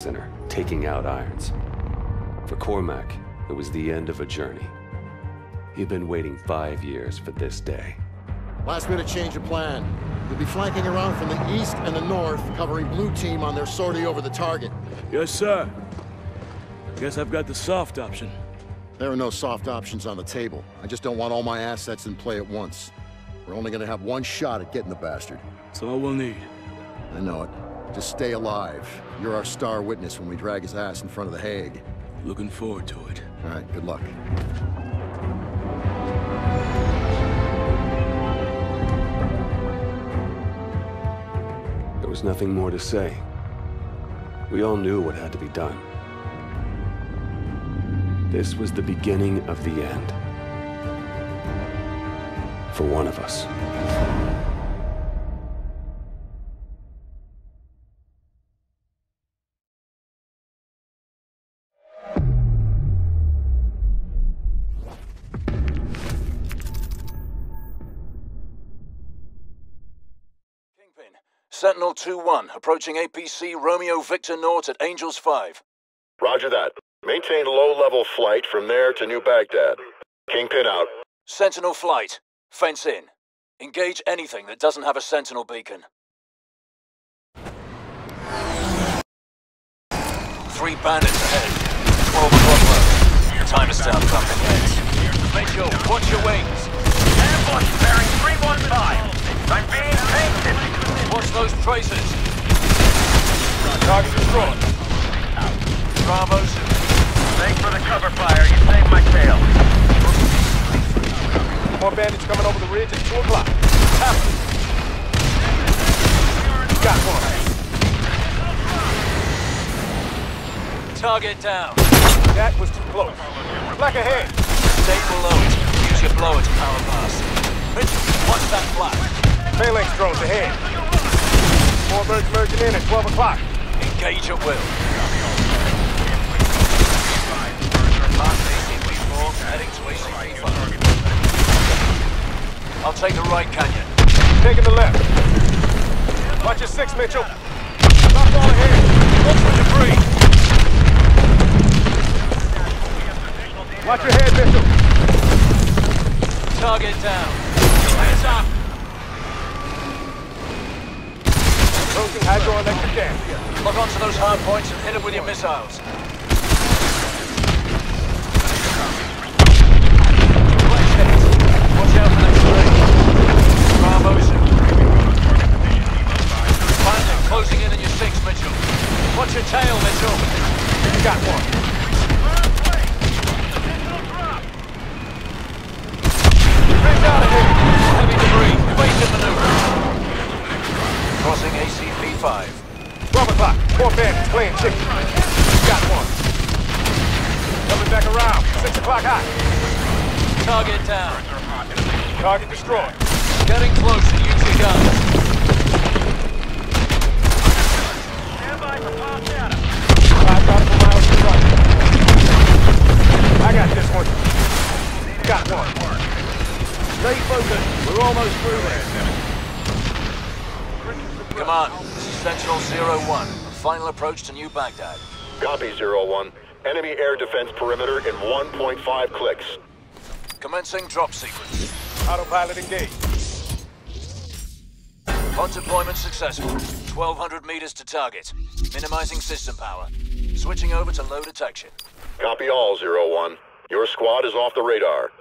center, taking out Irons. For Cormack, it was the end of a journey. He'd been waiting five years for this day. Last minute change of plan. We'll be flanking around from the east and the north, covering blue team on their sortie over the target. Yes, sir. Guess I've got the soft option. There are no soft options on the table. I just don't want all my assets in play at once. We're only gonna have one shot at getting the bastard. That's all we'll need. I know it. Just stay alive. You're our star witness when we drag his ass in front of the Hague. Looking forward to it. All right, good luck. There was nothing more to say. We all knew what had to be done. This was the beginning of the end. For one of us. Sentinel 2-1, approaching APC Romeo Victor Nort at Angels 5. Roger that. Maintain low-level flight from there to New Baghdad. Kingpin out. Sentinel flight, fence in. Engage anything that doesn't have a Sentinel beacon. Three bandits ahead. 12 o'clock road. Time to start bumping heads. Mitchell, watch your wings. Ambush bearing 315. I'm being painted. Those. Target destroyed. Bravo. Thanks for the cover fire. You saved my tail. More bandits coming over the ridge at 2 o'clock. Got one. Target down. That was too close. Black ahead. Stay below it. Use your blower to power past. Mitchell, watch that flash. Phalanx drones ahead. More in at 12 o'clock. Engage at will. Heading to ACP 5. I'll take the right canyon. Taking the left. Watch your six, Mitchell. Stop all ahead. Look for debris. Watch your head, Mitchell. Target down. Hands up. Closing hydroelectric dam. Lock onto those hard points and hit them with your missiles. Watch out for. Bandit closing in on your. Watch your tail, Mitchell. You got one. Crossing ACP 5. 12 o'clock. Four bandits playing chicken. Got one. Coming back around. 6 o'clock hot. Target down. Target destroyed. Getting closer. Use your guns. Stand by for pop data. Five nautical miles to run. I got this one. Got one. Stay focused. We're almost through there. Come on. This is Sentinel Zero One. Final approach to New Baghdad. Copy, Zero One. Enemy air defense perimeter in 1.5 clicks. Commencing drop sequence. Autopilot engaged. Pod deployment successful. 1,200 meters to target. Minimizing system power. Switching over to low detection. Copy all, Zero One. Your squad is off the radar.